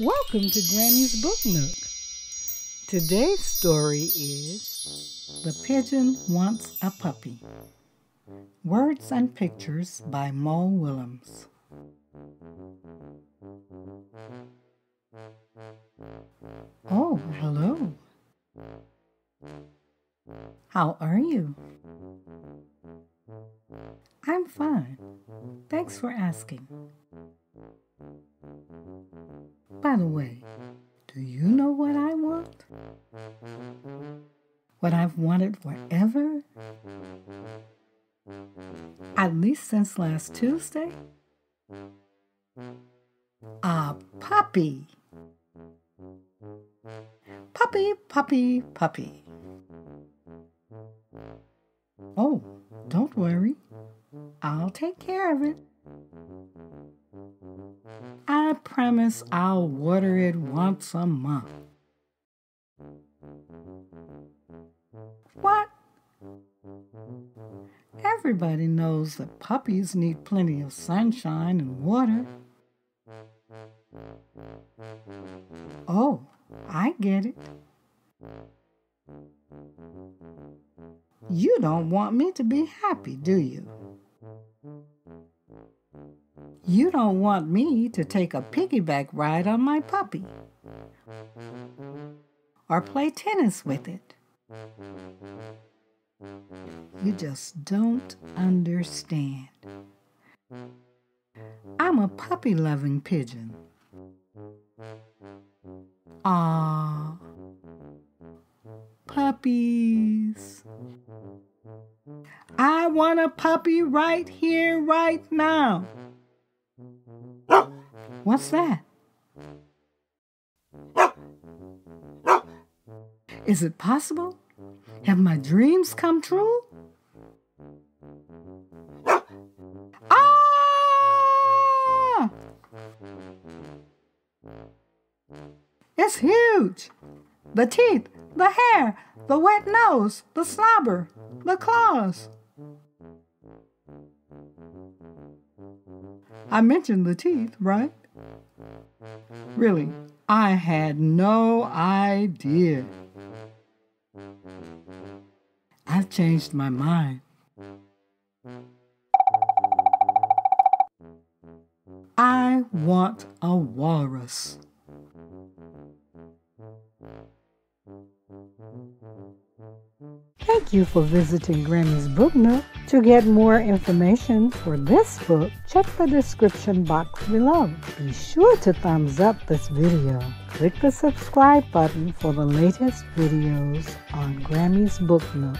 Welcome to Grammy's Book Nook. Today's story is The Pigeon Wants a Puppy. Words and Pictures by Mo Willems. Oh, hello. How are you? I'm fine. Thanks for asking. By the way, do you know what I want? What I've wanted forever? At least since last Tuesday? A puppy. Puppy, puppy, puppy. Oh, don't worry. I'll take care of it. I promise I'll water it once a month. What? Everybody knows that puppies need plenty of sunshine and water. Oh, I get it. You don't want me to be happy, do you? You don't want me to take a piggyback ride on my puppy or play tennis with it. You just don't understand. I'm a puppy loving pigeon. Ah, puppies. I want a puppy right here, right now. What's that? Is it possible? Have my dreams come true? Ah! It's huge. The teeth, the hair, the wet nose, the slobber, the claws. I mentioned the teeth, right? Really, I had no idea. I've changed my mind. I want a walrus. Thank you for visiting Grammy's Book Nook. To get more information for this book, check the description box below. Be sure to thumbs up this video. Click the subscribe button for the latest videos on Grammy's Book Nook.